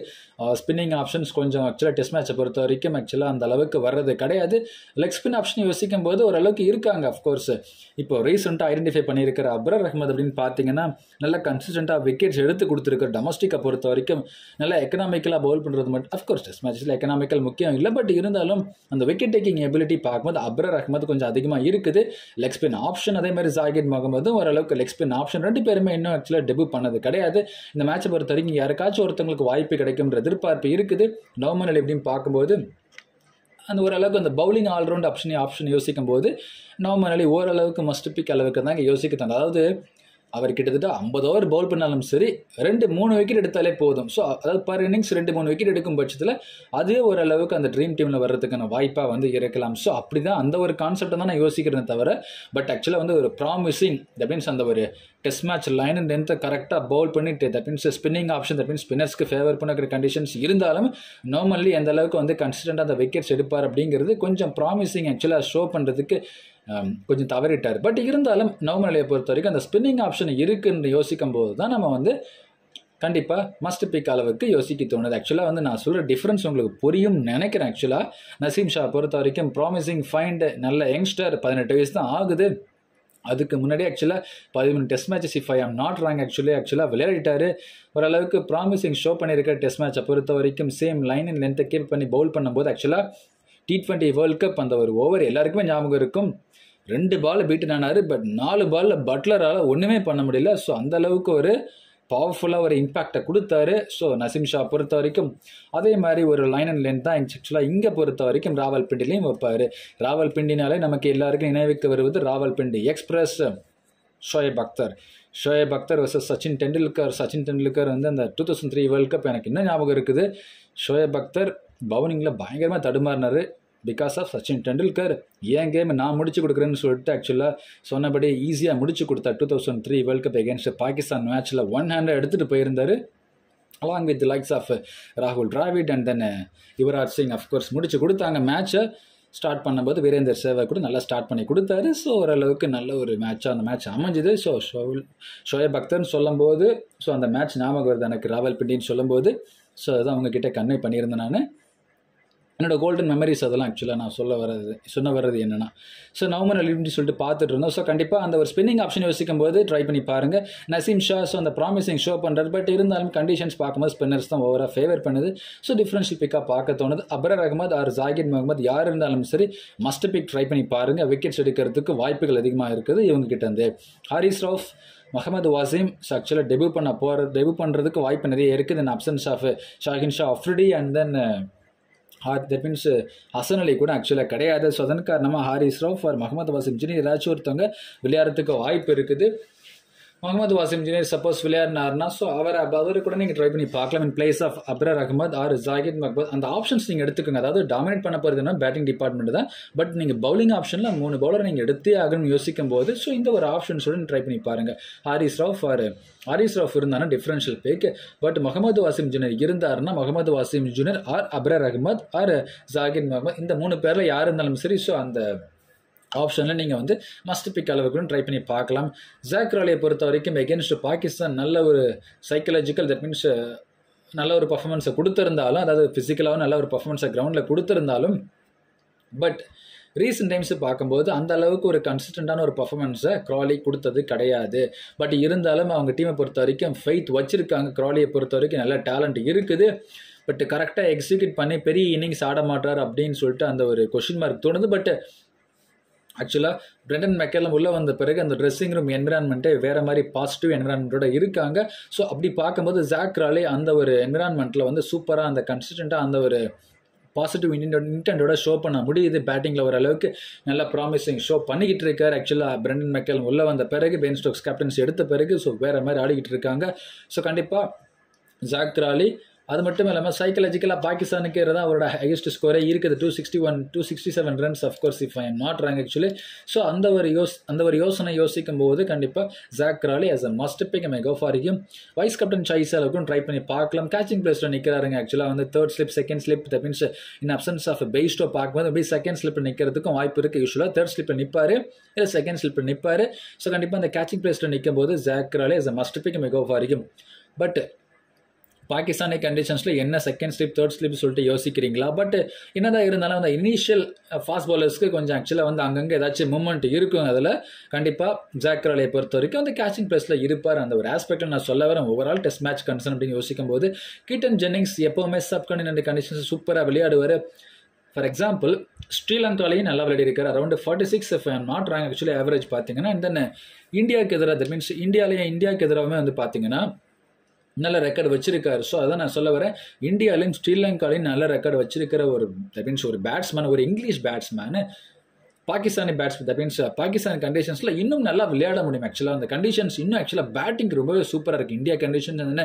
Speaker 1: ஸ்பின்னிங் ஆப்ஷன்ஸ் கொஞ்சம் ஆக்சுவலாக டெஸ்ட் மேட்சை பொறுத்த வரைக்கும் ஆக்சுவலாக அந்த அளவுக்கு வர்றது கிடையாது. லெக் ஸ்பின் ஆப்ஷன் யோசிக்கும் போது ஓரளவுக்கு இருக்காங்க அஃப்கோர்ஸ் இப்போ ரீசெண்டாக ஐடென்டிஃபை பண்ணியிருக்கிற அப்ரர் அஹமத் அப்படின்னு பார்த்தீங்கன்னா நல்லா கன்சிஸ்டண்ட்டாக விக்கெட்ஸ் எடுத்து கொடுத்துருக்கிற டொமஸ்டிக்கை பொறுத்த வரைக்கும் நல்லா எக்கனாமிக்கலாக பவுல் பண்ணுறது மட்டும் அஃப்கோர்ஸ் டெஸ்ட் மேட்ச்சில் எக்கனாமிக்கல் முக்கியம் இல்லை பட் இருந்தாலும் அந்த விக்கெட் டேக்கிங் எபிலிட்டி பார்க்கும்போது அப்ரர் அஹமத் கொஞ்சம் அதிகமாக இருக்குது. லெக் ஸ்பின் ஆப்ஷன் அதே மாதிரி ஜாகிர் முகமதும் ஓரளவுக்கு லெக் ஸ்பின் ஆப்ஷன் ரெண்டு பேருமே இன்னும் ஆக்சுவலாக டெபியூ பண்ணது கிடையாது. இந்த மேட்சை பொறுத்த வரைக்கும் யாருக்காச்சும் ஒருத்தவங்களுக்கு வாய்ப்பு கிடைக்கும்ன்ற எதிர்பார்ப்பு இருக்குது. நவமனல் எப்படின்னு பார்க்கும்போது அந்த ஓரளவுக்கு அந்த பவுலிங் ஆல்ரவுண்ட் ஆப்ஷன் ஆப்ஷன் யோசிக்கும் போது நவமன் ஓரளவுக்கு மஸ்ட் பிக் அளவுக்கு தான் யோசிக்க அதாவது அவர் கிட்டத்தட்ட ஐம்பது ஓவர் பவுல் பண்ணாலும் சரி ரெண்டு மூணு விக்கெட் எடுத்தாலே போதும். ஸோ அதாவது பர் இன்னிங்ஸ் ரெண்டு மூணு விக்கெட் எடுக்கும் பட்சத்தில் அதே ஓரளவுக்கு அந்த ட்ரீம் டீமில் வர்றதுக்கான வாய்ப்பாக வந்து இருக்கலாம் ஸோ அப்படி தான் அந்த ஒரு கான்செப்டை தான் நான் யோசிக்கிறேன் தவிர பட் ஆக்சுவலாக வந்து ஒரு ப்ராமிசிங் தட் மீன்ஸ் அந்த ஒரு டெஸ்ட் மேட்ச் லைன் அண்ட் லென்த்தை கரெக்டாக பவுல் பண்ணிட்டு that means spinning option that means ஸ்பின்னர்ஸ்க்கு favour பண்ணுற கண்டிஷன்ஸ் இருந்தாலும் நார்மலி எந்த அளவுக்கு வந்து கன்சிஸ்டண்டாக அந்த விக்கெட்ஸ் எடுப்பார் அப்படிங்கிறது கொஞ்சம் ப்ராமிசிங் ஆக்சுவலாக ஷோ பண்ணுறதுக்கு கொஞ்சம் தவறிட்டார். பட் இருந்தாலும் நவமலையை நிலையை பொறுத்த வரைக்கும் அந்த ஸ்பின்னிங் ஆப்ஷன் இருக்குன்னு யோசிக்கும் போது தான் நம்ம வந்து கண்டிப்பாக மஸ்ட் பிக் அளவுக்கு யோசிக்க தோணுது. ஆக்சுவலாக வந்து நான் சொல்கிற டிஃப்ரென்ஸ் உங்களுக்கு புரியும் நினைக்கிறேன். ஆக்சுவலாக நசீம் ஷா பொறுத்த வரைக்கும் ப்ராமிசிங் ஃபைண்டு நல்ல யங்ஸ்டர் பதினெட்டு வயசு தான் ஆகுது. அதுக்கு முன்னாடி ஆக்சுவலாக பதிமூணு test matches if I am not wrong actually ஆக்சுவலாக விளையாடிட்டாரு. ஓரளவுக்கு ப்ராமிசிங் ஷோ பண்ணியிருக்க டெஸ்ட் மேட்சை பொறுத்த வரைக்கும் சேம் லைன் அண்ட் லென்த்தை கீப் பண்ணி பவுல் பண்ணும்போது ஆக்சுவலாக டி ட்வெண்ட்டி வேர்ல்ட் கப் அந்த ஒரு ஓவர் எல்லாருக்குமே ஞாபகம் இருக்கும். ரெண்டு பால் பீட்டு ஆனார் பட் நாலு பாலில் பட்லரால் ஒன்றுமே பண்ண முடியல. ஸோ அந்தளவுக்கு ஒரு பவர்ஃபுல்லாக ஒரு இம்பேக்டை கொடுத்தாரு. ஸோ நசிம் ஷா பொறுத்த வரைக்கும் அதே மாதிரி ஒரு லைன் அண்ட் லென்த் தான் ஆக்சுவலாக இங்கே பொறுத்த வரைக்கும் ராவல் பிண்டிலையும் வைப்பார். ராவல் பிண்டினாலே நமக்கு எல்லாருக்கும் நினைவுக்கு வருவது Rawalpindi express Shoaib Akhtar Shoaib Akhtar versus Sachin Tendulkar Sachin Tendulkar வந்து அந்த two thousand three world cup எனக்கு இன்னும் ஞாபகம் இருக்குது. ஷோயப் அக்தர் பவுலிங்கில் பயங்கரமாக தடுமாறினார். பிகாஸ் ஆஃப் சச்சின் டெண்டுல்கர் ஏன் கேம் நான் முடிச்சு கொடுக்குறேன்னு சொல்லிட்டு ஆக்சுவலாக சொன்னபடி ஈஸியாக முடிச்சு கொடுத்தா two thousand three world cup against Pakistan மேட்ச்சில் ஒன் ஹண்ட்ரட் எடுத்துகிட்டு போயிருந்தார். அலாங் வித் லைக்ஸ் ஆஃப் ராகுல் Dravid and then Yuvraj Singh of course முடிச்சு கொடுத்தாங்க மேட்ச்சை ஸ்டார்ட் பண்ணும்போது வீரேந்தர் சேவை கூட நல்லா ஸ்டார்ட் பண்ணி கொடுத்தாரு. ஸோ ஓரளவுக்கு நல்ல ஒரு மேட்சாக அந்த மேட்ச் அமைஞ்சுது. ஸோ ஷோல் ஷோயப் அக்தர்னு சொல்லும்போது ஸோ அந்த மேட்ச் ஞாபகம் வருது எனக்கு. ராவல் பிண்டின்னு சொல்லும்போது. ஸோ அதுதான் அவங்கக்கிட்ட கன்வே பண்ணியிருந்தேன் நான். என்னோடய கோல்டன் மெமரிஸ் அதெல்லாம் ஆக்சுவலாக நான் சொல்ல வர்றது சொன்ன வர்றது என்னென்னா ஸோ நவமன் அலிப்னு சொல்லிட்டு பார்த்துட்டு இருந்தோம். ஸோ கண்டிப்பாக அந்த ஒரு ஸ்பின்னிங் ஆப்ஷன் யோசிக்கும் போது ட்ரை பண்ணி பாருங்கள் நசீம் ஷா ஸோ அந்த ப்ராமிசிங் ஷோ பண்ணுறது பட் இருந்தாலும் கண்டிஷன்ஸ் பார்க்கும்போது ஸ்பின்னர்ஸ் தான் ஓவராக ஃபேவர் பண்ணுது. ஸோ டிஃப்ரென்ஷியல் பிக்காக பார்க்க தோணுது. அப்ரர் அகமது ஆர் ஜாகிர் முகமது யார் இருந்தாலும் சரி மஸ்ட் பிக் ட்ரை பண்ணி பாருங்கள் விக்கெட்ஸ் எடுக்கிறதுக்கு வாய்ப்புகள் அதிகமாக இருக்குது இவங்ககிட்ட இருந்து. ஹாரிஸ் ரவுஃப் முகமது வாசிம் ஆக்சுவலாக டெபியூ பண்ண போகிற டெபியூ பண்ணுறதுக்கு வாய்ப்பு நிறைய இருக்குது. Then absence of Shaheen Shah Afridi and then hour that means Hasan Ali கூட ஆக்சுவலாக கிடையாது. ஸோ அதன் காரணமாக ஹாரிஸ் ரவுஃப் ஃபார் முகமது வாசிம் ஜினி ஏதாச்சும் ஒருத்தவங்க விளையாடுறதுக்கு வாய்ப்பு இருக்குது. முகமது வாசிம் ஜூனியர் சப்போஸ் விளையாடினார்னா ஸோ அவர் அவர் கூட நீங்கள் ட்ரை பண்ணி பார்க்கலாம். In place of Abrar Ahmed or Zahid Mahmood அந்த ஆப்ஷன்ஸ் நீங்கள் எடுத்துக்கோங்க. அதாவது டாமினேட் பண்ண போகிறதுனா பேட்டிங் டிபார்ட்மெண்ட் தான். பட் நீங்கள் பவுலிங் ஆப்ஷனில் மூணு பவுலர் நீங்கள் எடுத்தே ஆகணும்னு யோசிக்கும் போது ஸோ இந்த ஒரு ஆப்ஷன்ஸோட ட்ரை பண்ணி பாருங்கள் ஹாரிஸ் ரவுஃப் ஆர் ஹாரிஸ் ரவுஃப் இருந்தாலும் differential pick but Mohammad Wasim junior இருந்தார்னா Mohammad Wasim junior or Abrar Ahmed or Zahid Mahmood இந்த மூணு பேரில் யார் இருந்தாலும் சரி ஸோ அந்த ஆப்ஷனில் நீங்கள் வந்து மஸ்ட் பிக் அளவுக்குன்னு ட்ரை பண்ணி பார்க்கலாம். ஜாக்ராலியை பொறுத்த வரைக்கும் எகென்ஸ்ட் பாகிஸ்தான் நல்ல ஒரு சைக்கலாஜிக்கல் தட் மீன்ஸ் நல்ல ஒரு பர்ஃபார்மன்ஸை கொடுத்துருந்தாலும் அதாவது ஃபிசிக்கலாகவும் நல்ல ஒரு பர்ஃபார்மன்ஸை கிரவுண்டில் கொடுத்துருந்தாலும் பட் ரீசெண்ட் டைம்ஸ் பார்க்கும்போது அந்த அளவுக்கு ஒரு கன்சிஸ்டண்ட்டான ஒரு பர்ஃபார்மன்ஸை க்ராலி கொடுத்தது கிடையாது. பட் இருந்தாலும் அவங்க டீமை பொறுத்த வரைக்கும் ஃபெய்த் வச்சுருக்காங்க. க்ராலியை பொறுத்த வரைக்கும் நல்ல டேலண்ட் இருக்குது. பட் கரெக்டாக எக்ஸிக்யூட் பண்ணி பெரிய இன்னிங்ஸ் ஆட மாட்டார் அப்படின்னு சொல்லிட்டு அந்த ஒரு கொஷின் மார்க் தோணுது. பட் ஆக்சுவலாக பிரெண்டன் மெக்கெல்லாம் உள்ளே வந்த பிறகு அந்த ட்ரெஸ்ஸிங் ரூம் என்விரான்மெண்ட்டே வேறு மாதிரி பாசிட்டிவ் என்விரான்மெண்ட்டோட இருக்காங்க. ஸோ அப்படி பார்க்கும்போது ஜாக்ராலே அந்த ஒரு என்விரான்மெண்ட்டில் வந்து சூப்பராக அந்த கன்சிஸ்டண்ட்டாக அந்த ஒரு பாசிட்டிவ் இன்டென்டோட ஷோ பண்ண முடியுது. பேட்டிங்கில் ஓரளவுக்கு நல்ல ப்ராமிசிங் ஷோ பண்ணிக்கிட்டு இருக்கார். ஆக்சுவலாக பிரெண்டன் மெக்கல் உள்ளே வந்த பிறகு பென் ஸ்டோக்ஸ் கேப்டன்ஸ் எடுத்த பிறகு ஸோ வேறு மாதிரி ஆடிக்கிட்டு இருக்காங்க. ஸோ கண்டிப்பாக ஜாக்ராலி அது மட்டும் இல்லாமல் சைக்கலாஜிக்கலாக பாகிஸ்தானுக்கு தான் அவரோட ஹையஸ்ட் ஸ்கோரே இருக்குது. Two sixty one two sixty seven runs of course if I am not wrong actually so அந்த ஒரு யோஸ் அந்த ஒரு யோசனை யோசிக்கும் போது கண்டிப்பாக Zak Crawley as a must pick may கோஃபாரிக்கும் vice captain choice அளவுக்கும் ட்ரை பண்ணி பார்க்கலாம். கேச்சிங் பிளேஸில் நிற்கிறாருங்க ஆக்சுவலாக வந்து third slip second slip that means in absence of Bairstow பார்க்கும்போது அப்படியே செகண்ட் ஸ்லிப் நிற்கிறதுக்கும் வாய்ப்பு இருக்குது யூஸ்வலாக தேர்ட் ஸ்லிப்பில் நிற்பார் இல்லை செகண்ட் ஸ்லிப்பில் நிற்பார் ஸோ கண்டிப்பாக அந்த கேச்சிங் பிளேஸில் நிற்கும் போது Zak Crawley as a must pick may கோஃபாரிக்கும் but Pakistani கண்டிஷன்ஸில் என்ன செகண்ட் ஸ்லிப் தேர்ட் ஸ்லிப் சொல்லிட்டு யோசிக்கிறீங்களா? பட் என்னதான் இருந்தாலும் அந்த இனிஷியல் ஃபாஸ்ட் பாலர்ஸ்க்கு கொஞ்சம் ஆக்சுவலாக வந்து அங்கங்கே ஏதாச்சும் மூமெண்ட் இருக்கும் அதில். கண்டிப்பாக ஜாக்ராலையை பொறுத்த வரைக்கும் அந்த கேச்சிங் ப்ளஸில் இருப்பார். அந்த ஒரு ஆஸ்பெக்டில் நான் சொல்ல வரேன். ஓவரால் டெஸ்ட் மேட்ச் கன்சர்ன் அப்படின்னு யோசிக்கும் போது கீட்டன் ஜென்னிங்ஸ் எப்போவுமே சப் கண்டினென்ட் கண்டிஷன்ஸ் சூப்பராக விளையாடுவார். ஃபார் எக்ஸாம்பிள் ஸ்ரீலங்காலையும் நல்லா விளையாடி இருக்கார் around forty six if not rank actually average பார்த்தீங்கன்னா தென் இந்தியாவுக்கு uh, எதிராக தட் மீன்ஸ் இந்தியாலேயும் இந்தியாவுக்கு எதிராகவே வந்து பார்த்தீங்கன்னா நல்ல ரெக்கார்டு வச்சிருக்காரு. ஸோ அதான் நான் சொல்ல வரேன். இந்தியாலையும் ஸ்ரீலங்காலையும் நல்ல ரெக்கார்டு வச்சிருக்கிற ஒரு தட் மீன்ஸ் ஒரு பேட்ஸ்மேன் ஒரு English batsman Pakistani bats that means Pakistan கண்டிஷன்ஸில் இன்னும் நல்லா விளையாட முடியும் ஆக்சுவலாக அந்த கண்டிஷன்ஸ் இன்னும் ஆக்சுவலாக பேட்டிங் ரொம்பவே சூப்பராக இருக்குது இந்தியா கண்டிஷன்ஸ் என்ன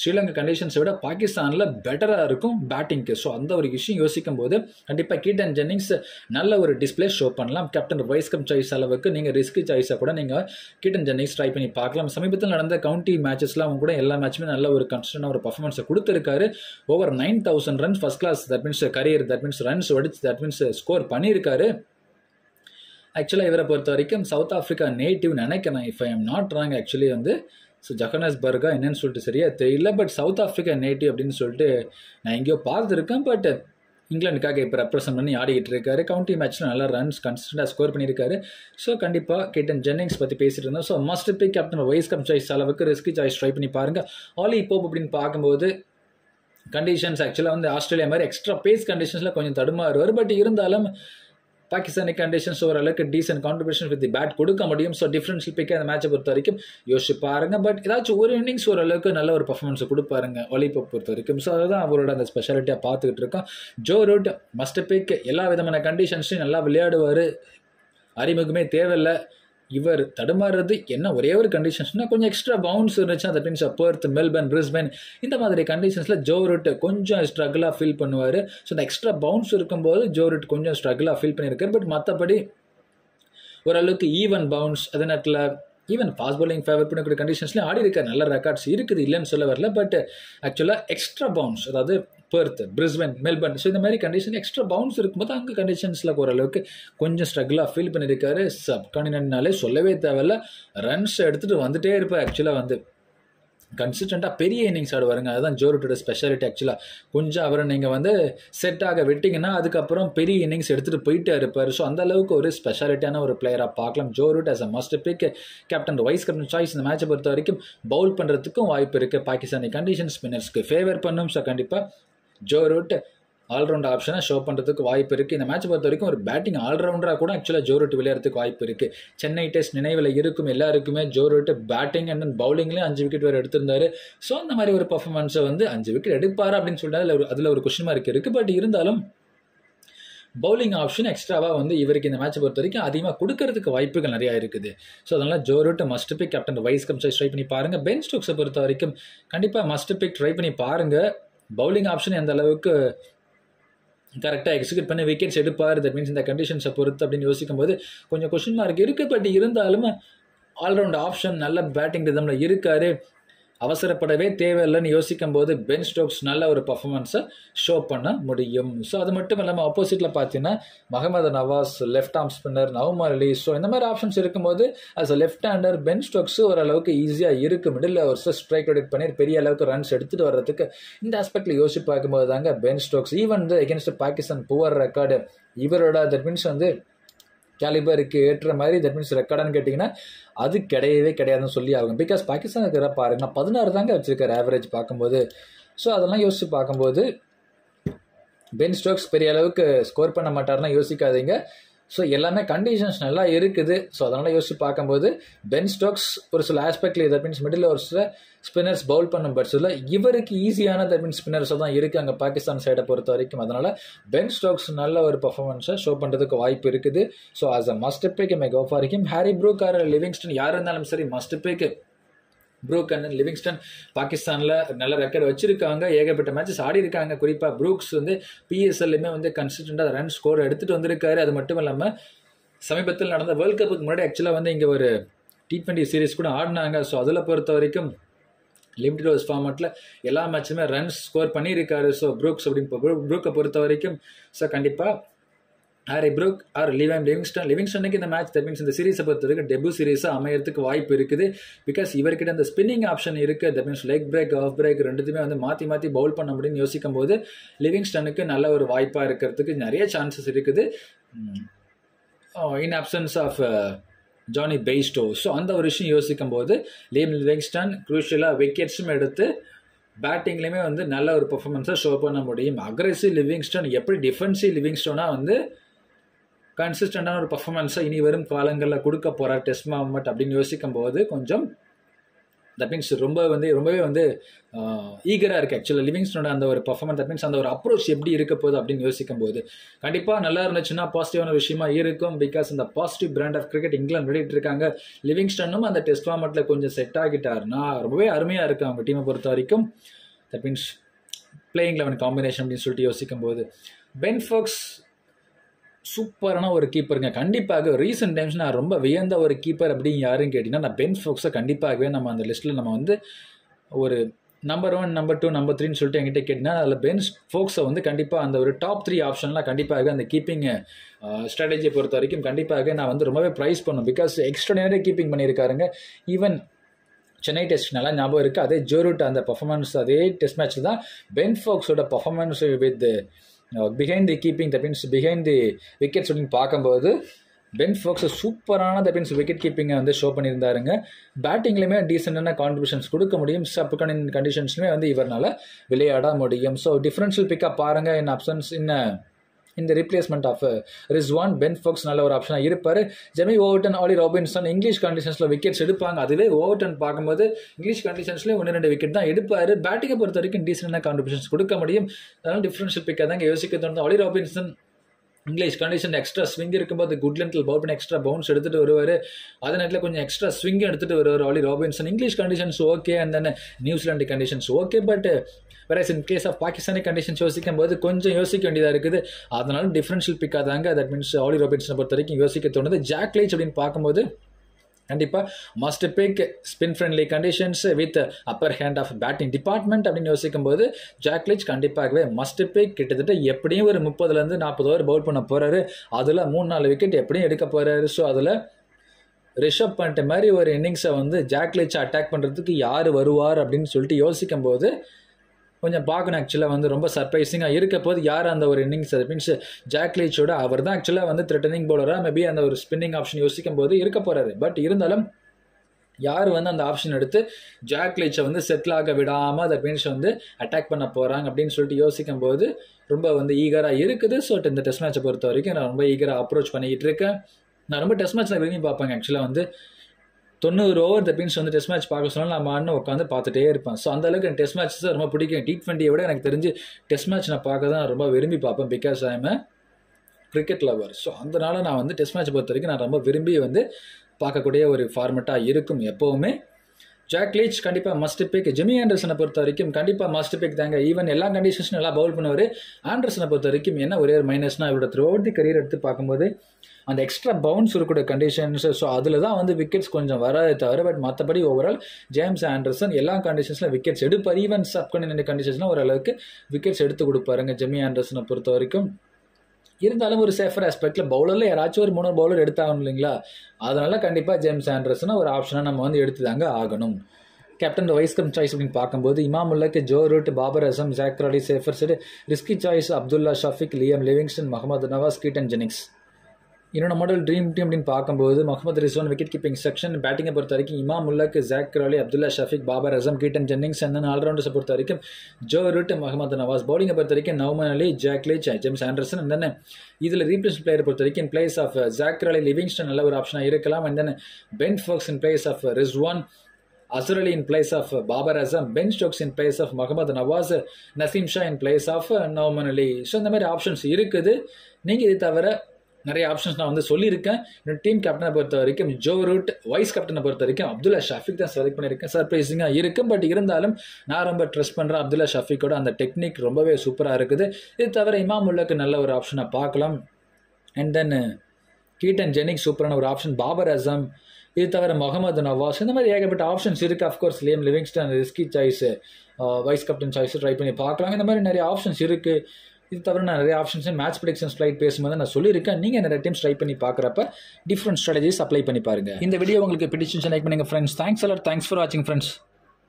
Speaker 1: ஸ்ரீலங்கா கண்டிஷன்ஸை விட பாகிஸ்தானில் பெட்டராக இருக்கும் பேட்டிங்க்கு ஸோ அந்த ஒரு விஷயம் யோசிக்கும் போது கண்டிப்பாக கீட்டன் ஜென்னிங்ஸ் நல்ல ஒரு டிஸ்பிளே ஷோ பண்ணலாம். கேப்டன் வைஸ்கம் சாய்ஸ் அளவுக்கு நீங்கள் ரிஸ்க் சாய்ஸை கூட நீங்கள் கீட்டன் ஜென்னிங்ஸ் ட்ரை பண்ணி பார்க்கலாம். சமீபத்தில் நடந்த கவுண்டி மேட்சஸ்லாம் கூட எல்லா மேட்சுமே நல்ல ஒரு கன்ஸ்டன்டான ஒரு பர்ஃபார்மன்ஸை கொடுத்துருக்காரு. Over nine thousand runs first class that means career that means runs ஒடிச்சு தட் மீன்ஸ் ஸ்கோர் பண்ணியிருக்காரு. ஆக்சுவலாக இவரை பொறுத்த வரைக்கும் சவுத் ஆஃப்ரிக்கா நேட்டிவ் நினைக்கிறேன். If I am not wrong actually வந்து ஸோ ஜஹனஸ்பர்கா என்னன்னு சொல்லிட்டு சரியா தெரியல பட் சவுத் ஆஃப்ரிக்கா நேட்டிவ் அப்படின்னு சொல்லிட்டு நான் எங்கேயோ பார்த்துருக்கேன் பட் இங்கிலாந்துக்காக இப்போ ரெப்ரசன்ட் பண்ணி ஆடிக்கிட்டு இருக்காரு. கவுண்டி மேட்ச்சில் நல்லா ரன்ஸ் கன்சிஸ்டண்டாக ஸ்கோர் பண்ணியிருக்காரு. ஸோ கண்டிப்பாக கேட்டன் ஜென்னிங்ஸ் பற்றி பேசிட்டு இருந்தோம். So must pick captain vice cum choice அளவுக்கு ரிஸ்கி சாய்ஸ் ட்ரை பண்ணி பாருங்கள் ஆலி போப் அப்படின்னு பார்க்கும்போது கண்டிஷன்ஸ் ஆக்சுவலாக வந்து ஆஸ்திரேலியா மாதிரி எக்ஸ்ட்ரா பேஸ் கண்டிஷன்ஸில் கொஞ்சம் தடுமாறுவார். பட் இருந்தாலும் பாகிஸ்தானி கண்டிஷன்ஸ் ஓரளவுக்கு டீசென்ட் கான்ட்ரிபியூஷன் வித் பேட் கொடுக்க முடியும். ஸோ டிஃப்ரென்ஷியல் பிக்கே அந்த மேட்சை பொறுத்த வரைக்கும் யோசிச்சு பாருங்க. பட் ஏதாச்சும் ஒரு இன்னிங்ஸ் ஓரளவுக்கு நல்ல ஒரு பர்ஃபார்மன்ஸ் கொடுப்பாருங்க ஒலிப்பை பொறுத்த வரைக்கும் ஸோ அதுதான் அவரோட அந்த ஸ்பெஷாலிட்டியாக பார்த்துக்கிட்டு இருக்கோம். ஜோ ரூட் மஸ்ட் பிக் எல்லா விதமான கண்டிஷன்ஸையும் நல்லா விளையாடுவார். அறிமுகமே தேவையில்லை. இவர் தடுமாறுறது என்ன? ஒரே ஒரு கண்டிஷன்ஸ்னால் கொஞ்சம் எக்ஸ்ட்ரா பவுன்ஸ் இருந்துச்சு அந்த மீன்ஸ் பர்த் மெல்பர்ன் பிரிஸ்பென் இந்த மாதிரி கண்டிஷன்ஸில் ஜோரூட் கொஞ்சம் ஸ்ட்ரகிளாக ஃபீல் பண்ணுவார். ஸோ அந்த எக்ஸ்ட்ரா பவுன்ஸ் இருக்கும்போது ஜோ ரூட் கொஞ்சம் ஸ்ட்ரகிளாக ஃபீல் பண்ணியிருக்காரு. பட் மற்றபடி ஓரளவுக்கு ஈவன் பவுன்ஸ் அதே நேரத்தில் ஈவன் ஃபாஸ்ட் பவுலிங் ஃபேவர் பண்ணக்கூடிய கண்டிஷன்ஸ்லேயும் ஆடி இருக்க நல்ல ரெக்கார்ட்ஸ் இருக்குது இல்லைன்னு சொல்ல வரல பட் ஆக்சுவலாக எக்ஸ்ட்ரா பவுன்ஸ் அதாவது பெர்த் பிரிஸ்பன் மெல்பர்ன் ஸோ இந்த மாதிரி கண்டிஷன் எக்ஸ்ட்ரா பவுன்ஸ் இருக்கும்போது அங்கே கண்டிஷன்ஸில் ஓரளவுக்கு கொஞ்சம் ஸ்ட்ரகிளாக ஃபீல் பண்ணியிருக்காரு சப். கான்டினென்ட்னாலே சொல்லவே தேவையில்ல. ரன்ஸ் எடுத்துகிட்டு வந்துட்டே இருப்பார் ஆக்சுவலாக வந்து. கன்சிஸ்டண்ட்டாக பெரிய இன்னிங்ஸ் ஆடுவாருங்க. அதுதான் ஜோரூட்டோட ஸ்பெஷாலிட்டி ஆக்சுவலாக கொஞ்சம் அவரை நீங்கள் வந்து செட் ஆக விட்டிங்கன்னா அதுக்கப்புறம் பெரிய இன்னிங்ஸ் எடுத்துகிட்டு போயிட்டே இருப்பார். ஸோ அந்த அளவுக்கு ஒரு ஸ்பெஷாலிட்டியான ஒரு பிளேயராக பார்க்கலாம். Joe Root as a must pick captain vice captain choice இந்த மேட்சை பொறுத்த வரைக்கும் பவுல் பண்ணுறதுக்கும் வாய்ப்பு இருக்குது பாகிஸ்தானி கண்டிஷன் ஸ்பின்னர்ஸ்க்கு ஃபேவர் பண்ணும். ஸோ கண்டிப்பாக ஜோரூட் ஆல்ரவுண்ட் ஆப்ஷனை ஷோ பண்ணுறதுக்கு வாய்ப்பு இருக்குது இந்த மேட்ச் பொறுத்த வரைக்கும் ஒரு பேட்டிங் ஆல்ரவுண்டராக கூட ஆக்சுவலாக ஜோரூட் விளையாடுறதுக்கு வாய்ப்பு இருக்குது சென்னை டெஸ்ட் நினைவில் இருக்கும் எல்லாருக்குமே Joe Root batting and then பவுலிங்லேயும் அஞ்சு விக்கெட் வேறு எடுத்திருந்தாரு. ஸோ அந்த மாதிரி ஒரு பர்ஃபார்மன்ஸை வந்து அஞ்சு விக்கெட் எடுப்பார் அப்படின்னு சொல்லிட்டு அதில் ஒரு அதில் ஒரு கொஷின் மார்க் இருக்குது பட் இருந்தாலும் பவுலிங் ஆப்ஷன் எக்ஸ்ட்ராவாக வந்து இவருக்கு இந்த மேட்ச் பொறுத்த வரைக்கும் அதிகமாக கொடுக்கறதுக்கு வாய்ப்புகள் நிறையா இருக்குது. ஸோ அதனால் Joe Root must pick captain vice cum try பண்ணி பாருங்கள் பென் ஸ்டோக்ஸை பொறுத்த வரைக்கும் கண்டிப்பாக மஸ்ட் பிக் ட்ரை பண்ணி பாருங்கள் பவுலிங் ஆப்ஷன் எந்த அளவுக்கு கரெக்டாக எக்ஸிக்யூட் பண்ணி விக்கெட்ஸ் எடுப்பார். தட் மீன்ஸ் இந்த கண்டிஷன்ஸை பொறுத்து அப்படின்னு யோசிக்கும் போது கொஞ்சம் கொஷின் மார்க் இருக்குது பட் இருந்தாலும் ஆல்ரவுண்ட் ஆப்ஷன் நல்ல பேட்டிங் ரிதமில் இருக்கார். அவசரப்படவே தேவையில்லைன்னு யோசிக்கும் போது பென் ஸ்டோக்ஸ் நல்ல ஒரு பர்ஃபார்மன்ஸை ஷோ பண்ண முடியும். ஸோ அது மட்டும் இல்லாமல் ஆப்போசிட்டில் பார்த்தீங்கன்னா Mohammad Nawaz left arm spinner Nauman Ali so இந்த மாதிரி ஆப்ஷன்ஸ் இருக்கும்போது as a left hander Ben Stokes ஓரளவுக்கு ஈஸியாக இருக்குது மிடில் ஓவர்ஸ் ஸ்ட்ரைக் அவுட் பண்ணி பெரிய அளவுக்கு ரன்ஸ் எடுத்துகிட்டு வர்றதுக்கு இந்த ஆஸ்பெக்டில் யோசிச்சு பார்க்கும்போது தாங்க பென் ஸ்டோக்ஸ் ஈவன் வந்து எகென்ஸ்ட் பாகிஸ்தான் புவர் ரெக்கார்டு இவரோட தட் மீன்ஸ் வந்து கேலிபருக்கு ஏற்ற மாதிரி தட் மீன்ஸ் ரெக்கார்டான்னு கேட்டிங்கன்னா அது கிடையவே கிடையாதுன்னு சொல்லி ஆகும். பிகாஸ் பாகிஸ்தான் இருக்கிற பாருங்கன்னா நான் பதினாறு தாங்க வச்சுருக்காரு ஆவரேஜ் பார்க்கும்போது. ஸோ அதெல்லாம் யோசித்து பார்க்கும்போது பென் ஸ்டோக்ஸ் பெரிய அளவுக்கு ஸ்கோர் பண்ண மாட்டார்னா யோசிக்காதீங்க. ஸோ எல்லாமே கண்டிஷன்ஸ் நல்லா இருக்குது. ஸோ அதனால் யோசிச்சு பார்க்கும்போது பென் ஸ்டோக்ஸ் ஒரு சில ஆஸ்பெக்டில் தட் மீன்ஸ் மிடில் ஓவர்ஸில் ஸ்பின்னர்ஸ் பவுல் பண்ணும் பட்சத்தில் இவருக்கு ஈஸியான தட் மீன்ஸ் ஸ்பின்னர்ஸாக தான் இருக்குது அங்கே பாகிஸ்தான் சைடை பொறுத்த வரைக்கும். அதனால் பென் ஸ்டோக்ஸ் நல்ல ஒரு பர்ஃபார்மன்ஸை ஷோ பண்ணுறதுக்கு வாய்ப்பு இருக்குது. So as a must pick may go for him Harry Brook or Livingstone யார் இருந்தாலும் சரி must pick Brook and Livingstone பாகிஸ்தானில் நல்ல ரெக்கார்டு வச்சுருக்காங்க. ஏகப்பட்ட மேட்சஸ் ஆடி இருக்காங்க குறிப்பாக ப்ரூக்ஸ் வந்து பிஎஸ்எல்லுமே வந்து கன்சிஸ்டண்ட்டாக ரன் ஸ்கோர் எடுத்துகிட்டு வந்திருக்காரு. அது மட்டும் இல்லாமல் சமீபத்தில் நடந்த வேர்ல்ட் கப்புக்கு முன்னாடி ஆக்சுவலாக வந்து இங்கே ஒரு டி ட்வெண்ட்டி சீரிஸ் கூட ஆடினாங்க. ஸோ அதில் பொறுத்த வரைக்கும் லிமிடெட் ஓவர்ஸ் ஃபார்மேட்டில் எல்லா மேட்சுமே ரன்ஸ் ஸ்கோர் பண்ணியிருக்காரு. ஸோ ப்ரூக்ஸ் அப்படின்னு ப்ரூக்கை பொறுத்த வரைக்கும் ஸோ கண்டிப்பாக Harry Brook or Livin Livingstone லிவிங்ஸ்டனுக்கு இந்த மேட்ச் தட் மீன்ஸ் இந்த சீரீஸை பொறுத்த வரைக்கும் டெபு சீரீஸாக அமையறதுக்கு வாய்ப்பு இருக்குது. பிகாஸ் இவர்கிட்ட அந்த ஸ்பின்னிங் ஆப்ஷன் இருக்குது that means leg break off break ரெண்டுத்துமே வந்து மாற்றி மாற்றி பவுல் பண்ண முடியும்னு யோசிக்கும் போது லிவிங்ஸ்டனுக்கு நல்ல ஒரு வாய்ப்பாக இருக்கிறதுக்கு நிறைய சான்சஸ் இருக்குது. In absence of Jonny Bairstow so அந்த ஒரு விஷயம் யோசிக்கும் போது லீம் லிவிங்ஸ்டன் குரூஷியலாக விக்கெட்ஸும் எடுத்து பேட்டிங்லேயுமே வந்து நல்ல ஒரு பர்ஃபார்மன்ஸாக ஷோ பண்ண முடியும். அக்ரெசிவ் லிவிங்ஸ்டன் எப்படி டிஃபென்சிவ் லிவிங்ஸ்டோனாக வந்து கன்சிஸ்டண்டான ஒரு பர்ஃபார்மன்ஸை இனி வரும் காலங்களில் கொடுக்க போகிறார் டெஸ்ட் மாமட் அப்படின்னு யோசிக்கும் போது கொஞ்சம் தட் மீன்ஸ் ரொம்ப வந்து ரொம்பவே வந்து ஈகராக இருக்குது ஆக்சுவலாக லிவிங்ஸ்டனோட அந்த ஒரு பர்ஃபார்மன்ஸ் தட் மீன்ஸ் அந்த ஒரு அப்ரோச் எப்படி இருக்க போகுது அப்படின்னு யோசிக்கும் போது கண்டிப்பாக நல்லா இருந்துச்சுன்னா பாசிட்டிவான விஷயமா இருக்கும். பிகாஸ் இந்த positive brand of cricket England விளையாட்டு இருக்காங்க. லிவிங்ஸ்டனும் அந்த டெஸ்ட் ஃபார்மெட்டில் கொஞ்சம் செட் ஆகிட்டாருன்னா ரொம்பவே அருமையாக இருக்குது அவங்க டீமை பொறுத்த வரைக்கும். That means playing eleven combination அப்படின்னு சொல்லிட்டு யோசிக்கும் போது பென் ஃபோக்ஸ் சூப்பரான ஒரு கீப்பருங்க கண்டிப்பாக ரீசெண்ட் டைம்ஸ் நான் ரொம்ப வியந்த ஒரு கீப்பர் அப்படின்னு யாருன்னு கேட்டிங்கன்னா நான் பென் ஃபோக்ஸை கண்டிப்பாகவே நம்ம அந்த லிஸ்ட்டில் நம்ம வந்து ஒரு number one number two number த்ரீன்னு சொல்லிட்டு என்கிட்ட கேட்டிங்கன்னா அதில் பென் ஃபோக்ஸை வந்து கண்டிப்பாக அந்த ஒரு டாப் த்ரீ ஆப்ஷன்லாம் கண்டிப்பாக அந்த கீப்பிங் ஸ்ட்ராட்டஜியை பொறுத்த வரைக்கும் கண்டிப்பாக நான் வந்து ரொம்பவே ப்ரைஸ் பண்ணும். பிகாஸ் எக்ஸ்ட்ராடினரி கீப்பிங் பண்ணியிருக்காருங்க. ஈவன் சென்னை டெஸ்ட் நல்லா ஞாபகம் இருக்குது அதே ஜோரூட் அந்த பர்ஃபாமன்ஸ் அதே டெஸ்ட் மேட்ச் தான் Ben ஃபோக்ஸோட performance with behind the keeping that means behind the wicket அப்படின்னு பார்க்கும்போது பென் ஃபோக்ஸ் சூப்பரான தட் மீன்ஸ் விக்கெட் கீப்பிங்கை வந்து ஷோ பண்ணியிருந்தாருங்க. பேட்டிங்லேயுமே டீசெண்டான கான்ட்ரிபியூஷன்ஸ் கொடுக்க முடியும். சப் கண்டிஷன்ஸ்லையுமே வந்து இவரால் விளையாட முடியும். ஸோ டிஃப்ரென்ஷியல் பிக்கப் பாருங்கள் இன் அப்சன்ஸ் இன்ன இந்த replacement of Rizwan Ben Foakes நல்ல ஒரு ஆப்ஷனாக இருப்பார். Jamie Overton Ollie Robinson English கண்டிஷன்ஸில் wickets எடுப்பாங்க. அதுவே ஓவர்டன் பார்க்கும்போது இங்கிலீஷ் கண்டிஷன்ஸ்லேயும் ஒன்று ரெண்டு விக்கெட் தான் எடுப்பார். பேட்டிங்கை பொறுத்த வரைக்கும் டீசெண்டான கான்ட்ரிபியூஷன்ஸ் கொடுக்க முடியும். அதனால் டிஃப்ரென்ஷியல் பிக்காக தான் யோசிக்க தோணுது. Ollie Robinson English condition extra swing இருக்கும்போது குட் லென்த்தில் பவுல் பண்ணி எக்ஸ்ட்ரா பவுன்ஸ் எடுத்துகிட்டு வருவார். அதே நேரத்தில் கொஞ்சம் எக்ஸ்ட்ரா ஸ்விங் எடுத்துகிட்டு வருவார் Ollie Robinson English conditions okay and then New Zealand conditions okay but வேற in case of Pakistani conditions யோசிக்கும் போது கொஞ்சம் யோசிக்க வேண்டியதாக இருக்குது. அதனால டிஃபரன்ஷியல் பிக்காக தாங்க தட் மீன்ஸ் ஆலி ராபின்சனை பொறுத்த வரைக்கும் யோசிக்க தோணுது. ஜாக் லைச் அப்படின்னு பார்க்கும்போது கண்டிப்பாக must pick spin friendly conditions with upper hand of batting department அப்படின்னு யோசிக்கும் போது ஜாக்லிச் கண்டிப்பாகவே மஸ்ட் பிக் கிட்டத்தட்ட எப்படியும் ஒரு முப்பதுலேருந்து நாற்பது ஓவர் பவுல் பண்ண போகிறாரு அதில் மூணு நாலு விக்கெட் எப்படியும் எடுக்க போகிறாரு ஸோ அதில் ரிஷப் பண்ணிட்ட மாதிரி ஒரு இன்னிங்ஸை வந்து ஜாக்லிச்சை அட்டாக் பண்ணுறதுக்கு யார் வருவார் அப்படின்னு சொல்லிட்டு யோசிக்கும் போது கொஞ்சம் பார்க்கணும் ஆக்சுவலாக வந்து ரொம்ப சர்ப்ரைசிங்காக இருக்க போது யார் அந்த ஒரு இன்னிங்ஸ் அது மீன்ஸ் ஜாக்லீச்சோட அவர் தான் ஆக்சுவலாக வந்து த்ரெட்டனிங் போலராக மேபி அந்த ஒரு ஸ்பின்னிங் ஆப்ஷன் யோசிக்கும் போது இருக்க போகிறாரு பட் இருந்தாலும் யார் வந்து அந்த ஆப்ஷன் எடுத்து ஜாக்லீச்சை வந்து செட்டில் ஆக விடாமல் அதை மீன்ஸ் வந்து அட்டாக் பண்ண போகிறாங்க அப்படின்னு சொல்லிட்டு யோசிக்கும் போது ரொம்ப வந்து ஈகராக இருக்குது. ஸோ இந்த டெஸ்ட் மேட்சை பொறுத்த வரைக்கும் நான் ரொம்ப ஈகராக அப்ரோச் பண்ணிக்கிட்டு இருக்கேன். நான் ரொம்ப டெஸ்ட் மேட்ச் நான் விரும்பி பார்ப்பேங்க. ஆக்சுவலாக வந்து தொண்ணூறு ஓவர் த பீன்ஸ் வந்து டெஸ்ட் மேட்ச் பார்க்க சொன்னால் நான் அண்ணன் உட்காந்து பார்த்துட்டே இருப்பேன். ஸோ அந்த அளவுக்கு எனக்கு டெஸ்ட் மேட்ச் தான் ரொம்ப பிடிக்கும். டி ட்வெண்ட்டியை விட எனக்கு தெரிஞ்சு டெஸ்ட் மேட்ச் நான் பார்க்க தான் ரொம்ப விரும்பி பார்ப்பேன். Because I am cricket lover so அதனால நான் வந்து டெஸ்ட் மேட்ச் பொறுத்த வரைக்கும் நான் ரொம்ப விரும்பி வந்து பார்க்கக்கூடிய ஒரு ஃபார்மெட்டாக இருக்கும் எப்போவுமே. ஜாக் லீச் கண்டிப்பாக மஸ்ட் பிக் ஜிமி ஆண்டர்சனை பொறுத்த வரைக்கும் கண்டிப்பாக மஸ்ட் பிக் தாங்க. ஈவன் எல்லா கண்டிஷன்ஸும் நல்லா பவுல் பண்ணுவார். ஆண்டர்சனை பொறுத்த வரைக்கும் என்ன ஒரே ஒரு மைனஸ்னா இவரோட த்ரோ அவுட் தி கரியர் எடுத்து பார்க்கும்போது அந்த எக்ஸ்ட்ரா பவுன்ஸ் இருக்கக்கூடிய கண்டிஷன்ஸ் ஸோ அதில் தான் வந்து விக்கெட்ஸ் கொஞ்சம் வராது தவிர பட் மற்றபடி ஓவரால் ஜேம்ஸ் ஆண்டர்சன் எல்லா கண்டிஷன்ஸில் விக்கெட்ஸ் எடுப்பார். ஈவன் சப் கண்டிஷன்ஸ்லாம் ஓரளவுக்கு விக்கெட்ஸ் எடுத்து கொடுப்பாருங்க. ஜெமி ஆண்டர்சனை பொறுத்த வரைக்கும். இருந்தாலும் ஒரு சேஃபர் ஆஸ்பெக்டில் பவுலரில் யாராச்சும் ஒரு மூணு பவுலர் எடுத்தாகணும் இல்லைங்களா? அதனால கண்டிப்பாக ஜேம்ஸ் ஆண்ட்ரஸ்னா ஒரு ஆப்ஷனாக நம்ம வந்து எடுத்து தாங்க ஆகணும் கேப்டன் வைஸ் கம் சாய்ஸ் அப்படின்னு பார்க்கும்போது இமாமுல்லக்கு Joe Root Babar Azam Zak Crawley safer set risky choice Abdullah Shafique Liam Livingstone Mohammad Nawaz Keaton Jennings. என்னோட மாடல் ட்ரீம் டீம் அப்படின்னு பார்க்கும்போது Mohammad Rizwan wicket keeping section பேட்டிங்கை பொறுத்த வரைக்கும் Imam ul Haq Zak Crawley Abdullah Shafique Babar Azam Keaton Jennings and ஆல்ரவுண்டர்ஸை பொறுத்த வரைக்கும் Joe Root Mohammad Nawaz. பவுலிங்கை பொறுத்த வரைக்கும் Nauman Ali Jack Leach James Anderson and then இதில் ரீப்ளேஸ் பிளேயர் பொறுத்த வரைக்கும் place of uh, Zak Crawley Livingstone நல்ல ஒரு ஆப்ஷனாக இருக்கலாம். And then Ben Foakes in place of Rizwan Azhar Ali in place of Babar Azam Ben Stokes in place of Mohammad Nawaz Naseem Shah in place of Nauman Ali. So இந்த மாதிரி options இருக்குது. நீங்கள் இது தவிர நிறைய options நான் வந்து சொல்லியிருக்கேன். என்னோட டீம் கேப்டனை பொறுத்த வரைக்கும் ஜோ ரூட் வைஸ் கேப்டனை பொறுத்த வரைக்கும் அப்துல்லா ஷாஃபிக் தான் செலக்ட் பண்ணியிருக்கேன். சர்ப்ரைசிங்காக இருக்கும் பட் இருந்தாலும் நான் ரொம்ப ட்ரெஸ் பண்ணுறேன் அப்துல்லா ஷாஃபிக்கோட அந்த டெக்னிக் ரொம்பவே சூப்பராக இருக்குது. இது தவிர இமாம் நல்ல ஒரு ஆப்ஷனை பார்க்கலாம். அண்ட் தென் கீட்டன் ஜெனிக் சூப்பரான ஒரு ஆப்ஷன் பாபர் அசம் இது தவிர முகமது நவாஸ் இந்த மாதிரி ஏகப்பட்ட ஆப்ஷன்ஸ் இருக்குது of course Liam Livingstone risky choice vice captain choice try பண்ணி பார்க்கலாம். இந்த மாதிரி நிறைய ஆப்ஷன்ஸ் இருக்குது இது தவிர நான் நிறைய ஆப்ஷன்ஸ் மேட்ச் ப்ரிடிக்ஷன் ஃப்ளைட் பேசும்போது நான் சொல்லியிருக்கேன். நீங்கள் நிறைய டைம்ஸ் ட்ரை பண்ணி பார்க்குறப்ப டிஃப்ரெண்ட் ஸ்ட்ராட்டஜிஸ் அப்ளை பண்ணி பாருங்கள் இந்த வீடியோ உங்களுக்கு பிடிச்சிருந்துச்சு லைக் பண்ணுங்கள் friends thanks a lot thanks for வாட்சிங் ஃப்ரெண்ட்ஸ்